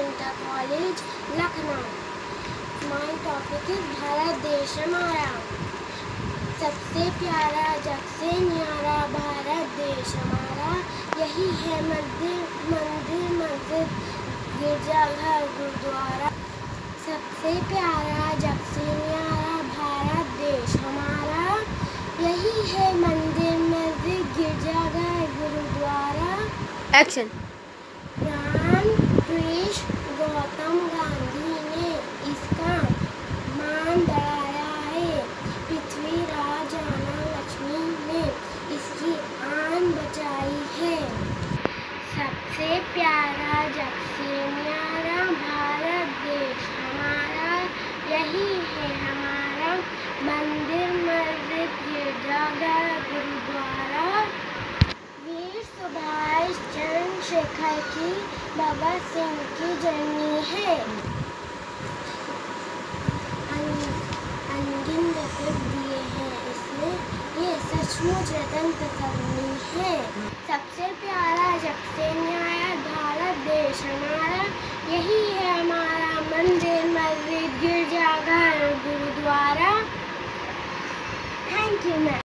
Inter college Lucknow my topic is Bharat देश हमारा सबसे प्यारा जग से न्यारा भारत देश हमारा यही है मंदिर मंदिर मस्जिद गिरजाघर गुरुद्वारा। सबसे प्यारा जग से न्यारा भारत देश हमारा यही है मंदिर मस्जिद गिरजाघर गुरुद्वारा। एक्शन कृष्ण गौतम गांधी ने इसका मान बढ़ाया है। पृथ्वीराज राणा लक्ष्मी ने इसकी आन बचाई है। सबसे प्यारा न्यारा भारत देश हमारा यही है। हमारा मंदिर मस्जिद गिरजाघर गुरुद्वारा चंद्रशेखर की भगत सिंह की जर्नी है। अनगिन रतन दिए हैं इसमें। ये सचमुच रतन तसन्नी है। सबसे प्यारा जग से न्याय भारत देश हमारा। यही है हमारा मंदिर, मस्जिद, गिरजाघर, गुरुद्वारा। Thank you ma'am